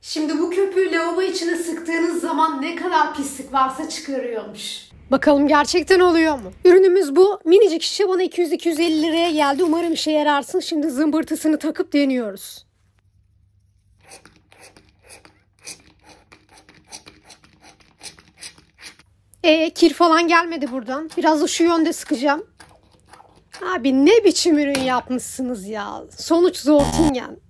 Şimdi bu köpüğü lavabo içine sıktığınız zaman ne kadar pislik varsa çıkarıyormuş. Bakalım gerçekten oluyor mu? Ürünümüz bu. Minicik şişe bana 200-250 liraya geldi. Umarım işe yararsın. Şimdi zımbırtısını takıp deniyoruz. E kir falan gelmedi buradan. Biraz da şu yönde sıkacağım. Abi ne biçim ürün yapmışsınız ya. Sonuç Zortingen.